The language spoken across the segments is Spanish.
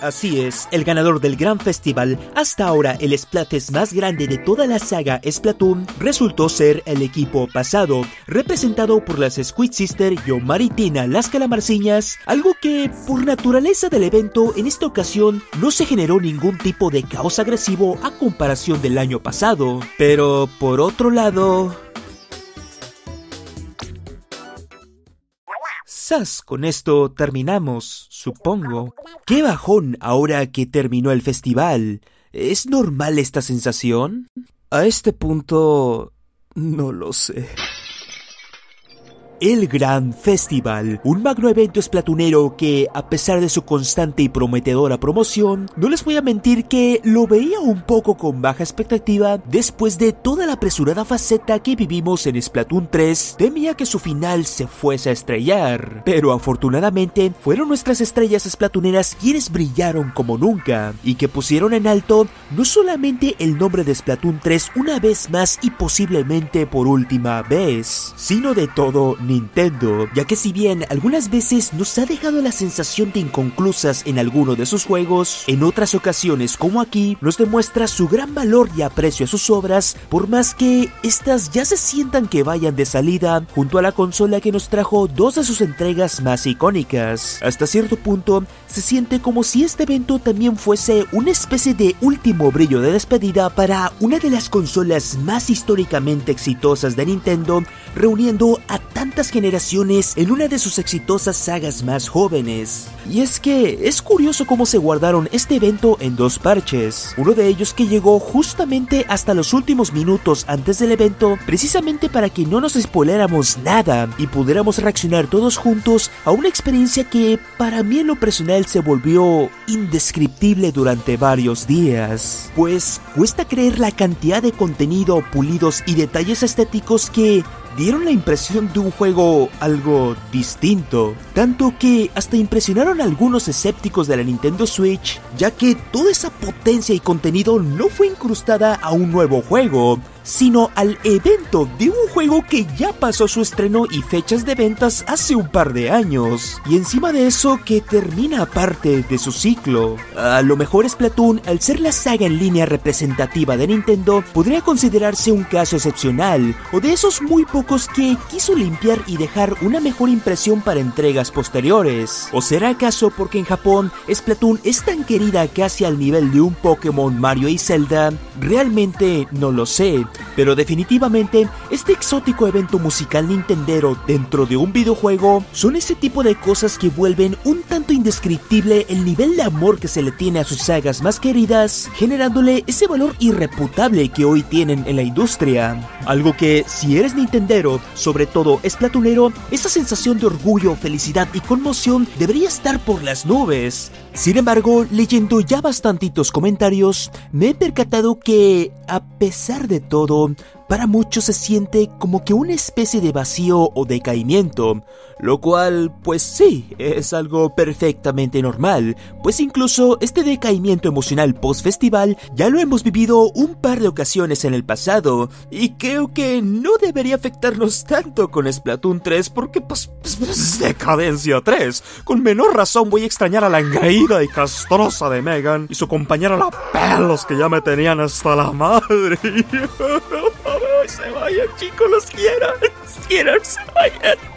Así es, el ganador del gran festival, hasta ahora el Splates más grande de toda la saga Splatoon, resultó ser el equipo pasado, representado por las Squid Sister y Maritina las Calamarciñas, algo que, por naturaleza del evento, en esta ocasión no se generó ningún tipo de caos agresivo a comparación del año pasado. Pero, por otro lado... Con esto terminamos, supongo. Qué bajón ahora que terminó el festival. ¿Es normal esta sensación? A este punto... no lo sé. El Gran Festival, un magno evento esplatunero que, a pesar de su constante y prometedora promoción, no les voy a mentir que lo veía un poco con baja expectativa después de toda la apresurada faceta que vivimos en Splatoon 3, temía que su final se fuese a estrellar. Pero afortunadamente fueron nuestras estrellas esplatuneras quienes brillaron como nunca y que pusieron en alto no solamente el nombre de Splatoon 3 una vez más y posiblemente por última vez, sino de todo Nintendo, ya que si bien algunas veces nos ha dejado la sensación de inconclusas en alguno de sus juegos, en otras ocasiones como aquí nos demuestra su gran valor y aprecio a sus obras, por más que estas ya se sientan que vayan de salida junto a la consola que nos trajo dos de sus entregas más icónicas. Hasta cierto punto, se siente como si este evento también fuese una especie de último brillo de despedida para una de las consolas más históricamente exitosas de Nintendo, reuniendo a tantas generaciones en una de sus exitosas sagas más jóvenes. Y es que es curioso cómo se guardaron este evento en dos parches, uno de ellos que llegó justamente hasta los últimos minutos antes del evento, precisamente para que no nos spoiléramos nada y pudiéramos reaccionar todos juntos a una experiencia que para mí en lo personal se volvió indescriptible durante varios días. Pues cuesta creer la cantidad de contenido, pulidos y detalles estéticos que dieron la impresión de un juego algo distinto, tanto que hasta impresionaron a algunos escépticos de la Nintendo Switch, ya que toda esa potencia y contenido no fue incrustada a un nuevo juego, sino al evento de un juego que ya pasó su estreno y fechas de ventas hace un par de años. Y encima de eso que termina parte de su ciclo. A lo mejor Splatoon, al ser la saga en línea representativa de Nintendo, podría considerarse un caso excepcional, o de esos muy pocos que quiso limpiar y dejar una mejor impresión para entregas posteriores. ¿O será acaso porque en Japón Splatoon es tan querida casi al nivel de un Pokémon Mario y Zelda? Realmente no lo sé, pero definitivamente este exótico evento musical nintendero dentro de un videojuego son ese tipo de cosas que vuelven un tanto indescriptible el nivel de amor que se le tiene a sus sagas más queridas, generándole ese valor irreputable que hoy tienen en la industria. Algo que si eres nintendero, sobre todo es platunero, esa sensación de orgullo, felicidad y conmoción debería estar por las nubes. Sin embargo, leyendo ya bastantitos comentarios, me he percatado que, a pesar de todo, para muchos se siente como que una especie de vacío o decaimiento, lo cual, pues sí, es algo perfectamente normal, pues incluso este decaimiento emocional post-festival ya lo hemos vivido un par de ocasiones en el pasado, y creo que no debería afectarnos tanto con Splatoon 3 porque pues, pues, pues es decadencia 3. Con menor razón voy a extrañar a la engreída y castrosa de Megan y su compañera la pelos que ya me tenían hasta la madre. se vayan, chicos, los quieran. Quieran, se vayan.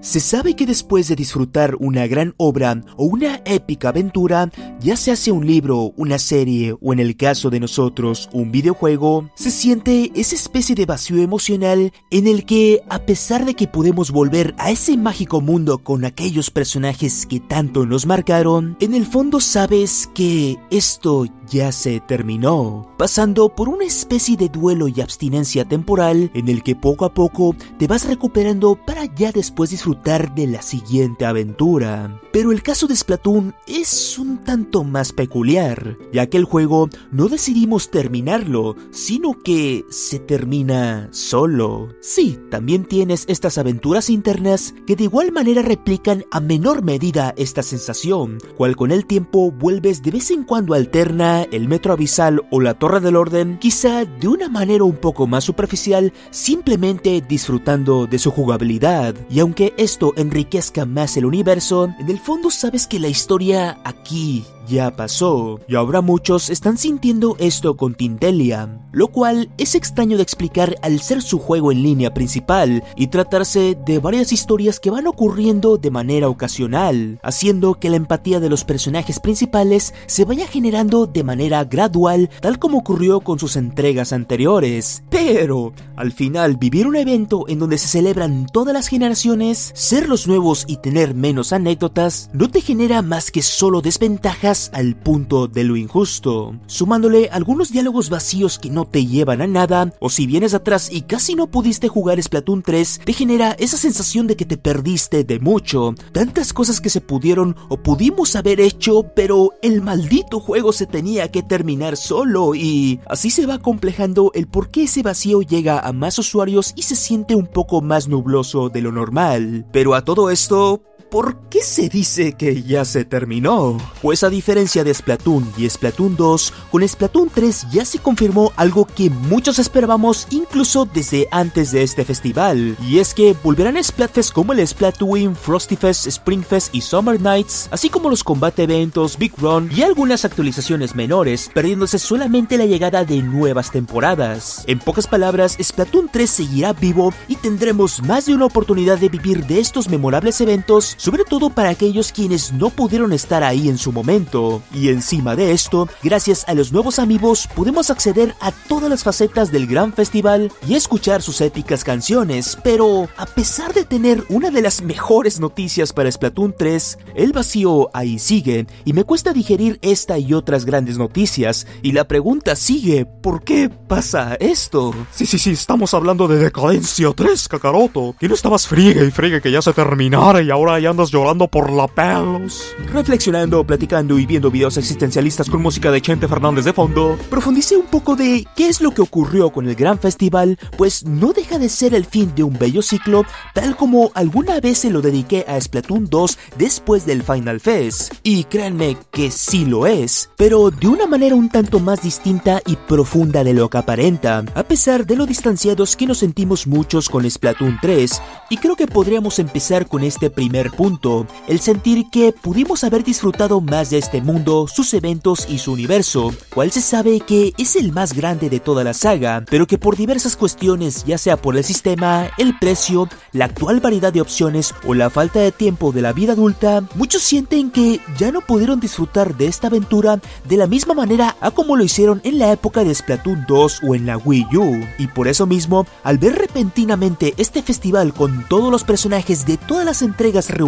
Se sabe que después de disfrutar una gran obra o una épica aventura, ya se hace un libro, una serie o en el caso de nosotros un videojuego, se siente esa especie de vacío emocional en el que a pesar de que podemos volver a ese mágico mundo con aquellos personajes que tanto nos marcaron, en el fondo sabes que esto ya se terminó, pasando por una especie de duelo y abstinencia temporal en el que poco a poco te vas recuperando para ya después disfrutar de la siguiente aventura. Pero el caso de Splatoon es un tanto más peculiar, ya que el juego no decidimos terminarlo, sino que se termina solo. Sí, también tienes estas aventuras internas que de igual manera replican a menor medida esta sensación, cual con el tiempo vuelves de vez en cuando alterna el Metro Abisal o la Torre del Orden, quizá de una manera un poco más superficial, simplemente disfrutando de su jugabilidad. Y aunque esto enriquezca más el universo, en el fondo sabes que la historia aquí ya pasó, y ahora muchos están sintiendo esto con Tintelia, lo cual es extraño de explicar al ser su juego en línea principal y tratarse de varias historias que van ocurriendo de manera ocasional, haciendo que la empatía de los personajes principales se vaya generando de manera gradual, tal como ocurrió con sus entregas anteriores. Pero, al final, vivir un evento en donde se celebran todas las generaciones, ser los nuevos y tener menos anécdotas, no te genera más que solo desventajas al punto de lo injusto, sumándole algunos diálogos vacíos que no te llevan a nada, o si vienes atrás y casi no pudiste jugar Splatoon 3, te genera esa sensación de que te perdiste de mucho, tantas cosas que se pudieron o pudimos haber hecho, pero el maldito juego se tenía que terminar solo y así se va complejando el por qué ese vacío llega a más usuarios y se siente un poco más nubloso de lo normal. Pero a todo esto, ¿Por qué se dice que ya se terminó? Pues a diferencia de Splatoon y Splatoon 2, con Splatoon 3 ya se confirmó algo que muchos esperábamos incluso desde antes de este festival, y es que volverán Splatfest como el Splatoon, Frosty Fest, Spring Fest y Summer Nights, así como los combate eventos, Big Run y algunas actualizaciones menores, perdiéndose solamente la llegada de nuevas temporadas. En pocas palabras, Splatoon 3 seguirá vivo y tendremos más de una oportunidad de vivir de estos memorables eventos sobre todo para aquellos quienes no pudieron estar ahí en su momento. Y encima de esto, gracias a los nuevos amigos podemos acceder a todas las facetas del gran festival y escuchar sus épicas canciones, pero a pesar de tener una de las mejores noticias para Splatoon 3, el vacío ahí sigue y me cuesta digerir esta y otras grandes noticias y la pregunta sigue, ¿por qué pasa esto? Sí, sí, sí, estamos hablando de decadencia 3, Kakaroto. Que no estabas friegue y friegue que ya se terminara y ahora ya andas llorando por la pelos. Reflexionando, platicando y viendo videos existencialistas con música de Chente Fernández de fondo, profundicé un poco de qué es lo que ocurrió con el gran festival, pues no deja de ser el fin de un bello ciclo, tal como alguna vez se lo dediqué a Splatoon 2 después del Final Fest. Y créanme que sí lo es, pero de una manera un tanto más distinta y profunda de lo que aparenta, a pesar de lo distanciados que nos sentimos muchos con Splatoon 3, y creo que podríamos empezar con este primer punto, el sentir que pudimos haber disfrutado más de este mundo, sus eventos y su universo, cual se sabe que es el más grande de toda la saga, pero que por diversas cuestiones, ya sea por el sistema, el precio, la actual variedad de opciones o la falta de tiempo de la vida adulta, muchos sienten que ya no pudieron disfrutar de esta aventura de la misma manera a como lo hicieron en la época de Splatoon 2 o en la Wii U. Y por eso mismo, al ver repentinamente este festival con todos los personajes de todas las entregas reunidas,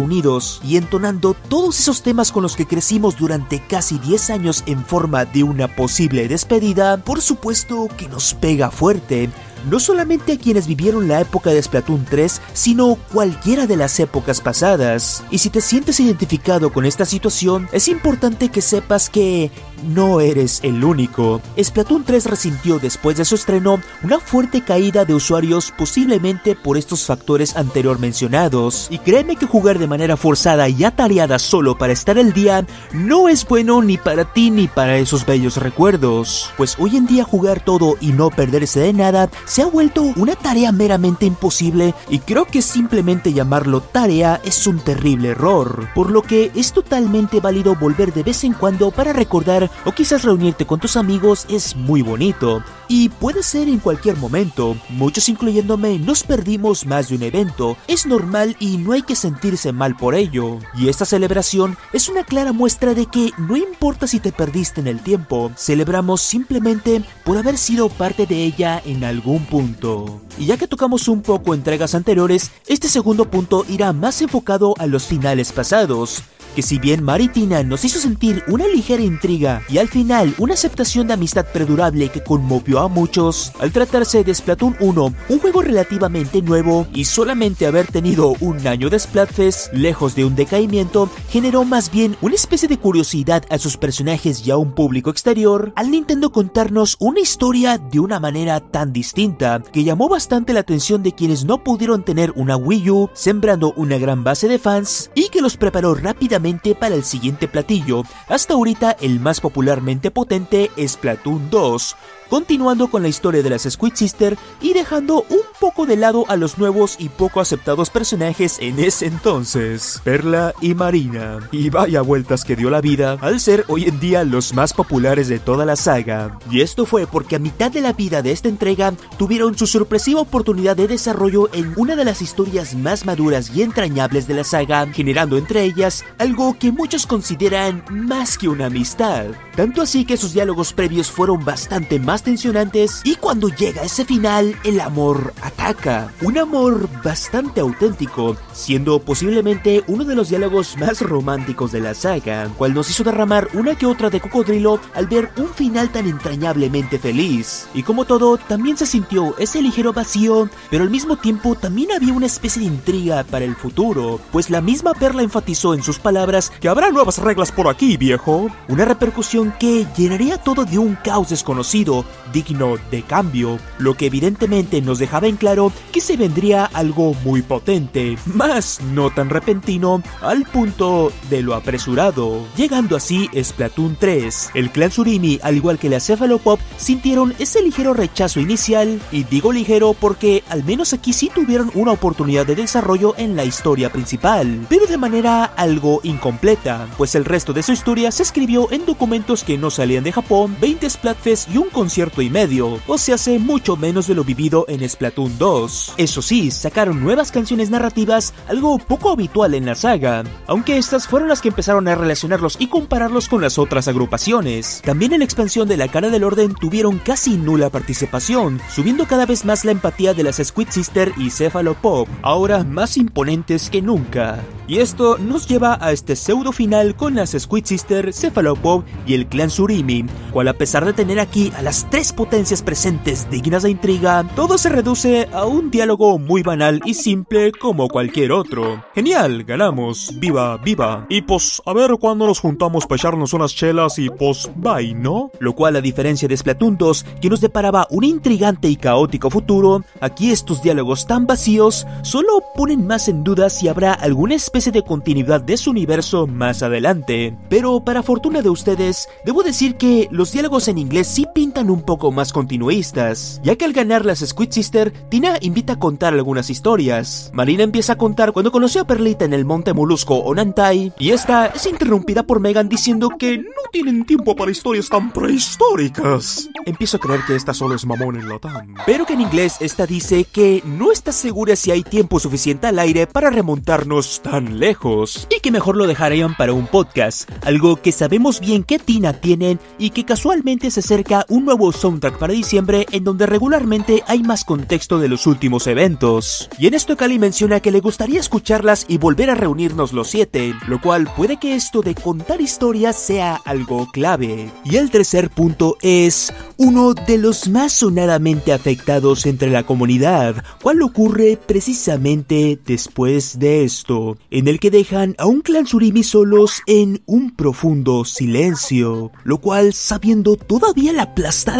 y entonando todos esos temas con los que crecimos durante casi 10 años en forma de una posible despedida, por supuesto que nos pega fuerte, no solamente a quienes vivieron la época de Splatoon 3, sino cualquiera de las épocas pasadas. Y si te sientes identificado con esta situación, es importante que sepas que no eres el único. Splatoon 3 resintió después de su estreno una fuerte caída de usuarios posiblemente por estos factores anterior mencionados. Y créeme que jugar de manera forzada y atareada solo para estar al día no es bueno ni para ti ni para esos bellos recuerdos. Pues hoy en día jugar todo y no perderse de nada se ha vuelto una tarea meramente imposible y creo que simplemente llamarlo tarea es un terrible error, por lo que es totalmente válido volver de vez en cuando para recordar o quizás reunirte con tus amigos es muy bonito. Y puede ser en cualquier momento, muchos incluyéndome nos perdimos más de un evento, es normal y no hay que sentirse mal por ello. Y esta celebración es una clara muestra de que no importa si te perdiste en el tiempo, celebramos simplemente por haber sido parte de ella en algún punto. Y ya que tocamos un poco entregas anteriores, este segundo punto irá más enfocado a los finales pasados que si bien Maritina nos hizo sentir una ligera intriga y al final una aceptación de amistad perdurable que conmovió a muchos, al tratarse de Splatoon 1, un juego relativamente nuevo y solamente haber tenido un año de Splatfest, lejos de un decaimiento, generó más bien una especie de curiosidad a sus personajes y a un público exterior, al Nintendo contarnos una historia de una manera tan distinta que llamó bastante la atención de quienes no pudieron tener una Wii U, sembrando una gran base de fans y que los preparó rápidamente para el siguiente platillo, hasta ahorita el más popularmente potente es Splatoon 2, continuando con la historia de las Squid Sister y dejando un poco de lado a los nuevos y poco aceptados personajes en ese entonces, Perla y Marina. Y vaya vueltas que dio la vida al ser hoy en día los más populares de toda la saga. Y esto fue porque a mitad de la vida de esta entrega tuvieron su sorpresiva oportunidad de desarrollo en una de las historias más maduras y entrañables de la saga, generando entre ellas algo que muchos consideran más que una amistad. Tanto así que sus diálogos previos fueron bastante más tensionantes y cuando llega ese final, el amor ataca. Un amor bastante auténtico, siendo posiblemente uno de los diálogos más románticos de la saga, cual nos hizo derramar una que otra de cocodrilo al ver un final tan entrañablemente feliz. Y como todo, también se sintió ese ligero vacío, pero al mismo tiempo también había una especie de intriga para el futuro, pues la misma Perla enfatizó en sus palabras que habrá nuevas reglas por aquí, viejo. Una repercusión que llenaría todo de un caos desconocido, digno de cambio, lo que evidentemente nos dejaba en claro que se vendría algo muy potente, más no tan repentino al punto de lo apresurado. Llegando así Splatoon 3, el clan Surimi, al igual que la Cephalopop, sintieron ese ligero rechazo inicial, y digo ligero porque al menos aquí sí tuvieron una oportunidad de desarrollo en la historia principal, pero de manera algo incompleta, pues el resto de su historia se escribió en documentos que no salían de Japón, 20 Splatfests y un concierto y medio, o se hace mucho menos de lo vivido en Splatoon 2. Eso sí, sacaron nuevas canciones narrativas, algo poco habitual en la saga, aunque estas fueron las que empezaron a relacionarlos y compararlos con las otras agrupaciones. También en la expansión de la cara del orden tuvieron casi nula participación, subiendo cada vez más la empatía de las Squid Sister y Cephalopop, ahora más imponentes que nunca. Y esto nos lleva a este pseudo final con las Squid Sister, Cephalopop y el clan Surimi, cual a pesar de tener aquí a las tres potencias presentes dignas de intriga, todo se reduce a un diálogo muy banal y simple como cualquier otro. Genial, ganamos, viva, viva. Y pues, a ver cuándo nos juntamos para echarnos unas chelas y pues, bye, ¿no? Lo cual, a diferencia de Splatoon 2, que nos deparaba un intrigante y caótico futuro, aquí estos diálogos tan vacíos solo ponen más en duda si habrá alguna especie de continuidad de su universo más adelante. Pero para fortuna de ustedes, debo decir que los diálogos en inglés sí pintan un poco más continuistas, ya que al ganar las Squid Sister, Tina invita a contar algunas historias. Marina empieza a contar cuando conoció a Perlita en el monte Molusco o Nantai, y esta es interrumpida por Megan diciendo que no tienen tiempo para historias tan prehistóricas. Empiezo a creer que esta solo es mamón en Latam. Pero que en inglés esta dice que no está segura si hay tiempo suficiente al aire para remontarnos tan lejos, y que mejor lo dejarían para un podcast, algo que sabemos bien que Tina tienen y que casualmente se acerca un nuevo soundtrack para diciembre en donde regularmente hay más contexto de los últimos eventos. Y en esto Cali menciona que le gustaría escucharlas y volver a reunirnos los siete, lo cual puede que esto de contar historias sea algo clave. Y el tercer punto es uno de los más sonadamente afectados entre la comunidad, cual ocurre precisamente después de esto, en el que dejan a un clan Surimi solos en un profundo silencio, lo cual sabiendo todavía la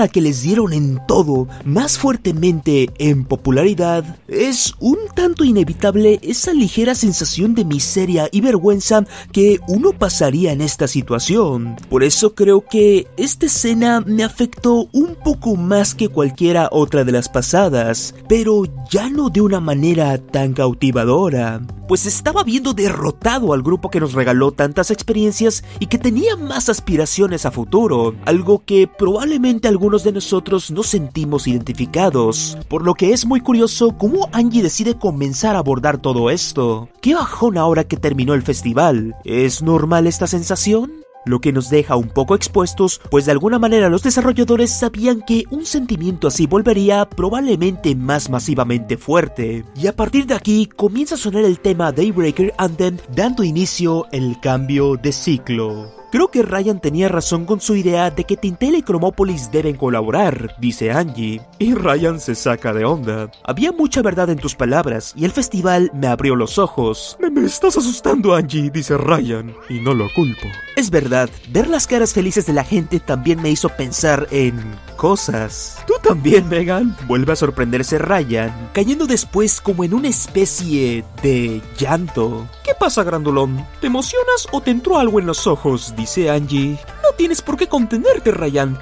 que les dieron en todo, más fuertemente en popularidad, es un tanto inevitable esa ligera sensación de miseria y vergüenza que uno pasaría en esta situación. Por eso creo que esta escena me afectó un poco más que cualquiera otra de las pasadas, pero ya no de una manera tan cautivadora pues estaba viendo derrotado al grupo que nos regaló tantas experiencias y que tenía más aspiraciones a futuro, algo que probablemente algunos de nosotros nos sentimos identificados, por lo que es muy curioso cómo Angie decide comenzar a abordar todo esto. ¿Qué bajón ahora que terminó el festival? ¿Es normal esta sensación? lo que nos deja un poco expuestos, pues de alguna manera los desarrolladores sabían que un sentimiento así volvería probablemente más masivamente fuerte. Y a partir de aquí comienza a sonar el tema Daybreaker Anthem dando inicio el cambio de ciclo. Creo que Ryan tenía razón con su idea de que Tintel y Chromopolis deben colaborar, dice Angie. Y Ryan se saca de onda. Había mucha verdad en tus palabras y el festival me abrió los ojos. Me, me estás asustando, Angie, dice Ryan, y no lo culpo. Es verdad, ver las caras felices de la gente también me hizo pensar en cosas. ¿Tú también, Megan? Vuelve a sorprenderse Ryan, cayendo después como en una especie de llanto. ¿Qué pasa, grandulón? ¿Te emocionas o te entró algo en los ojos? Dice Angie. No tienes por qué contenerte, Ryan.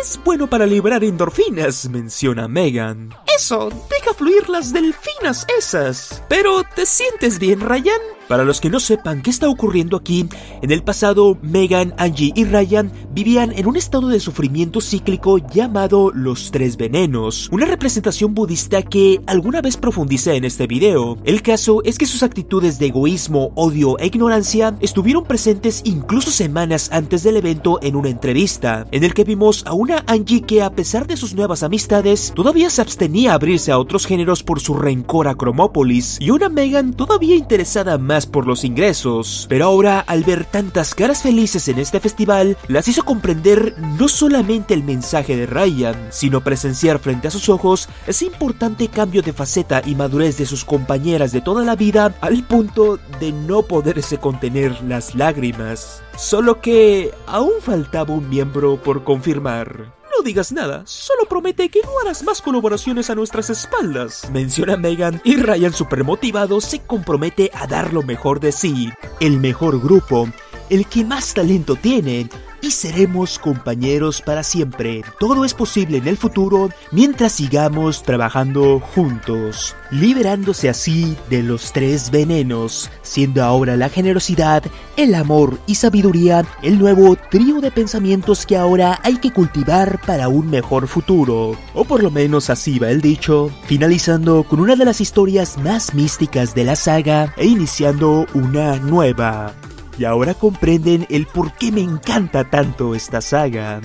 Es bueno para liberar endorfinas, menciona Megan. Eso, deja fluir las delfinas esas. Pero, ¿te sientes bien, Ryan? Para los que no sepan qué está ocurriendo aquí, en el pasado Megan, Angie y Ryan vivían en un estado de sufrimiento cíclico llamado los tres venenos, una representación budista que alguna vez profundice en este video. El caso es que sus actitudes de egoísmo, odio e ignorancia estuvieron presentes incluso semanas antes del evento en una entrevista, en el que vimos a una Angie que a pesar de sus nuevas amistades, todavía se abstenía a abrirse a otros géneros por su rencor a Cromópolis, y una Megan todavía interesada más por los ingresos. Pero ahora, al ver tantas caras felices en este festival, las hizo comprender no solamente el mensaje de Ryan, sino presenciar frente a sus ojos ese importante cambio de faceta y madurez de sus compañeras de toda la vida al punto de no poderse contener las lágrimas. Solo que aún faltaba un miembro por confirmar. No digas nada, solo promete que no harás más colaboraciones a nuestras espaldas. Menciona Megan y Ryan super motivado se compromete a dar lo mejor de sí. El mejor grupo, el que más talento tiene, y seremos compañeros para siempre. Todo es posible en el futuro mientras sigamos trabajando juntos, liberándose así de los tres venenos, siendo ahora la generosidad, el amor y sabiduría el nuevo trío de pensamientos que ahora hay que cultivar para un mejor futuro. O por lo menos así va el dicho, finalizando con una de las historias más místicas de la saga e iniciando una nueva. Y ahora comprenden el por qué me encanta tanto esta saga.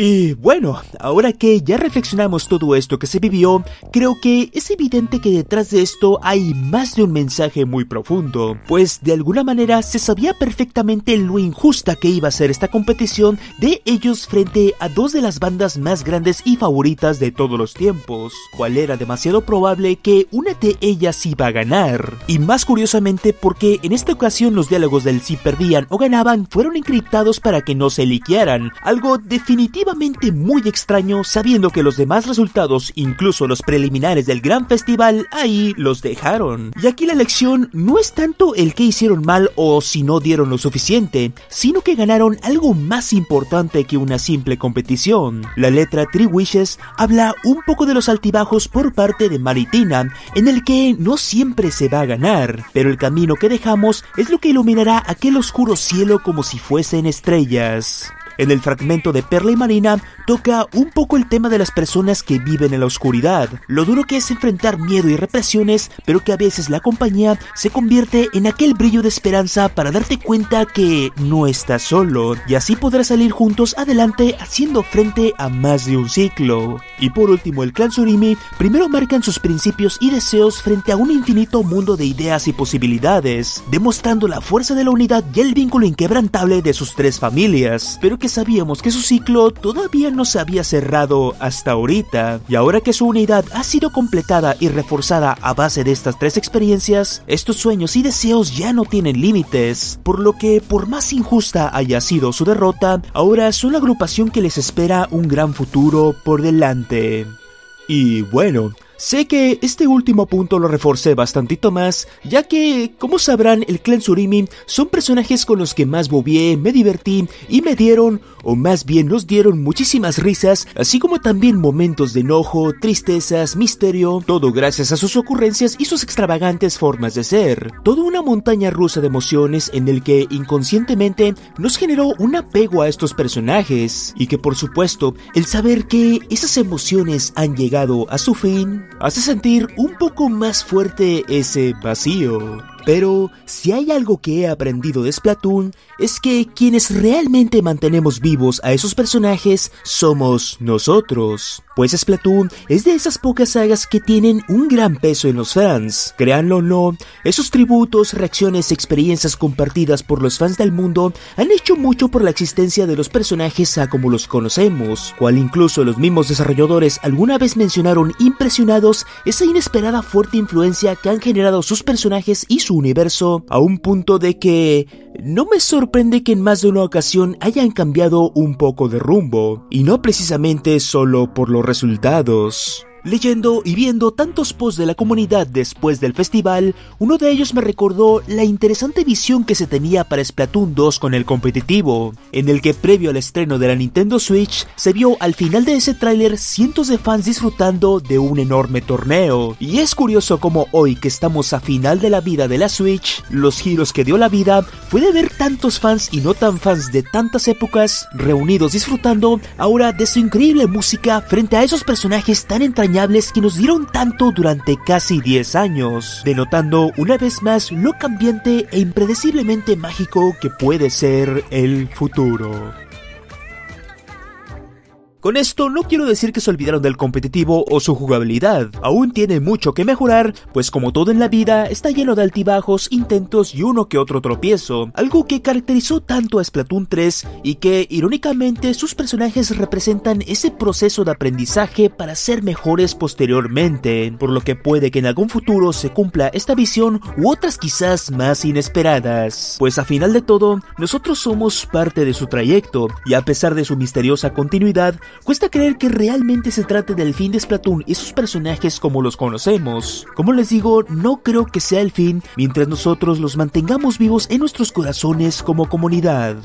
Y bueno, ahora que ya reflexionamos todo esto que se vivió, creo que es evidente que detrás de esto hay más de un mensaje muy profundo, pues de alguna manera se sabía perfectamente lo injusta que iba a ser esta competición de ellos frente a dos de las bandas más grandes y favoritas de todos los tiempos, cual era demasiado probable que una de ellas iba a ganar. Y más curiosamente porque en esta ocasión los diálogos del si perdían o ganaban fueron encriptados para que no se liquearan, algo definitivo muy extraño sabiendo que los demás resultados, incluso los preliminares del gran festival, ahí los dejaron. Y aquí la lección no es tanto el que hicieron mal o si no dieron lo suficiente, sino que ganaron algo más importante que una simple competición. La letra Three Wishes habla un poco de los altibajos por parte de Maritina, en el que no siempre se va a ganar, pero el camino que dejamos es lo que iluminará aquel oscuro cielo como si fuesen estrellas. En el fragmento de Perla y Marina toca un poco el tema de las personas que viven en la oscuridad, lo duro que es enfrentar miedo y represiones, pero que a veces la compañía se convierte en aquel brillo de esperanza para darte cuenta que no estás solo, y así podrás salir juntos adelante haciendo frente a más de un ciclo. Y por último, el clan Surimi primero marcan sus principios y deseos frente a un infinito mundo de ideas y posibilidades, demostrando la fuerza de la unidad y el vínculo inquebrantable de sus tres familias, pero que sabíamos que su ciclo todavía no se había cerrado hasta ahorita, y ahora que su unidad ha sido completada y reforzada a base de estas tres experiencias, estos sueños y deseos ya no tienen límites, por lo que por más injusta haya sido su derrota, ahora son la agrupación que les espera un gran futuro por delante. Y bueno, Sé que este último punto lo reforcé bastantito más, ya que, como sabrán, el clan Surimi son personajes con los que más bobié, me divertí y me dieron, o más bien nos dieron muchísimas risas, así como también momentos de enojo, tristezas, misterio, todo gracias a sus ocurrencias y sus extravagantes formas de ser. Toda una montaña rusa de emociones en el que inconscientemente nos generó un apego a estos personajes, y que por supuesto, el saber que esas emociones han llegado a su fin, hace sentir un poco más fuerte ese vacío. Pero si hay algo que he aprendido de Splatoon es que quienes realmente mantenemos vivos a esos personajes somos nosotros. Pues Splatoon es de esas pocas sagas que tienen un gran peso en los fans. Créanlo o no, esos tributos, reacciones, experiencias compartidas por los fans del mundo han hecho mucho por la existencia de los personajes a como los conocemos, cual incluso los mismos desarrolladores alguna vez mencionaron impresionados esa inesperada fuerte influencia que han generado sus personajes y su universo a un punto de que no me sorprende que en más de una ocasión hayan cambiado un poco de rumbo, y no precisamente solo por los resultados. Leyendo y viendo tantos posts de la comunidad después del festival, uno de ellos me recordó la interesante visión que se tenía para Splatoon 2 con el competitivo, en el que previo al estreno de la Nintendo Switch se vio al final de ese tráiler cientos de fans disfrutando de un enorme torneo. Y es curioso como hoy que estamos a final de la vida de la Switch, los giros que dio la vida fue de ver tantos fans y no tan fans de tantas épocas reunidos disfrutando ahora de su increíble música frente a esos personajes tan entrañables que nos dieron tanto durante casi 10 años, denotando una vez más lo cambiante e impredeciblemente mágico que puede ser el futuro. Con esto no quiero decir que se olvidaron del competitivo o su jugabilidad, aún tiene mucho que mejorar, pues como todo en la vida está lleno de altibajos, intentos y uno que otro tropiezo, algo que caracterizó tanto a Splatoon 3 y que irónicamente sus personajes representan ese proceso de aprendizaje para ser mejores posteriormente, por lo que puede que en algún futuro se cumpla esta visión u otras quizás más inesperadas, pues a final de todo, nosotros somos parte de su trayecto y a pesar de su misteriosa continuidad, Cuesta creer que realmente se trate del fin de Splatoon y sus personajes como los conocemos. Como les digo, no creo que sea el fin mientras nosotros los mantengamos vivos en nuestros corazones como comunidad.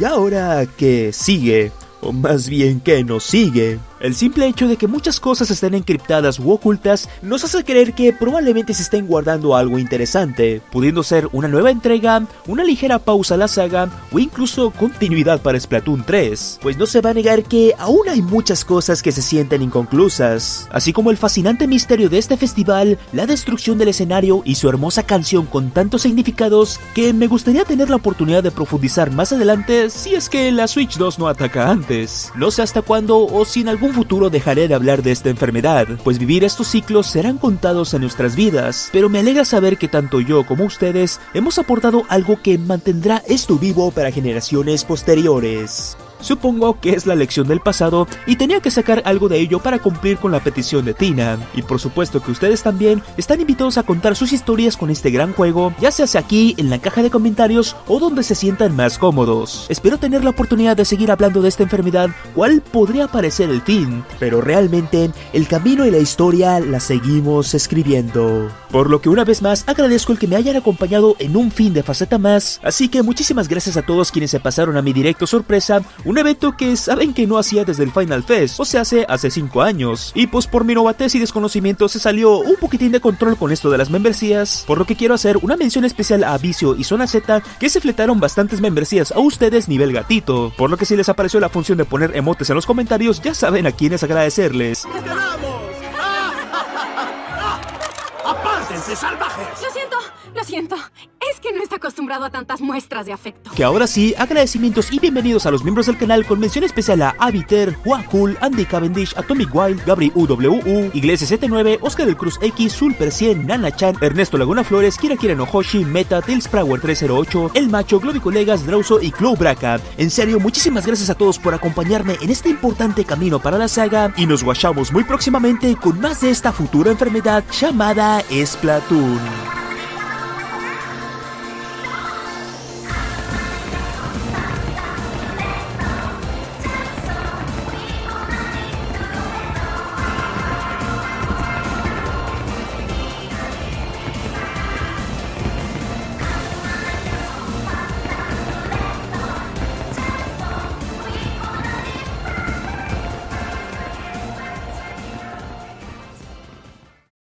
Y ahora, ¿qué sigue? O más bien, ¿qué nos sigue? El simple hecho de que muchas cosas estén encriptadas u ocultas nos hace creer que probablemente se estén guardando algo interesante, pudiendo ser una nueva entrega, una ligera pausa a la saga o incluso continuidad para Splatoon 3, pues no se va a negar que aún hay muchas cosas que se sienten inconclusas, así como el fascinante misterio de este festival, la destrucción del escenario y su hermosa canción con tantos significados que me gustaría tener la oportunidad de profundizar más adelante si es que la Switch 2 no ataca antes. No sé hasta cuándo o si en algún futuro dejaré de hablar de esta enfermedad, pues vivir estos ciclos serán contados en nuestras vidas, pero me alegra saber que tanto yo como ustedes hemos aportado algo que mantendrá esto vivo para generaciones posteriores. Supongo que es la lección del pasado y tenía que sacar algo de ello para cumplir con la petición de Tina. Y por supuesto que ustedes también están invitados a contar sus historias con este gran juego, ya sea aquí en la caja de comentarios o donde se sientan más cómodos. Espero tener la oportunidad de seguir hablando de esta enfermedad, cuál podría parecer el fin, pero realmente el camino y la historia la seguimos escribiendo. Por lo que una vez más agradezco el que me hayan acompañado en un fin de faceta más, así que muchísimas gracias a todos quienes se pasaron a mi directo sorpresa, un evento que saben que no hacía desde el Final Fest, o se hace hace 5 años. Y pues por mi novatez y desconocimiento se salió un poquitín de control con esto de las membresías, por lo que quiero hacer una mención especial a Vicio y Zona Z que se fletaron bastantes membresías a ustedes nivel gatito, por lo que si les apareció la función de poner emotes en los comentarios ya saben a quiénes agradecerles. ¡Apártense, salvajes! Lo siento. Es que no está acostumbrado a tantas muestras de afecto. Que ahora sí, agradecimientos y bienvenidos a los miembros del canal con mención especial a Aviter, Juan Andy Cavendish, Atomic Wild, Gabri UWU, Iglesia 79, Oscar del Cruz X, Sulper 100, Nana Chan, Ernesto Laguna Flores, Kira Kira Nohoshi, Meta, Tails Prower 308, El Macho, Globi Colegas, Drauso y Clow Braca. En serio, muchísimas gracias a todos por acompañarme en este importante camino para la saga y nos guachamos muy próximamente con más de esta futura enfermedad llamada Splatoon.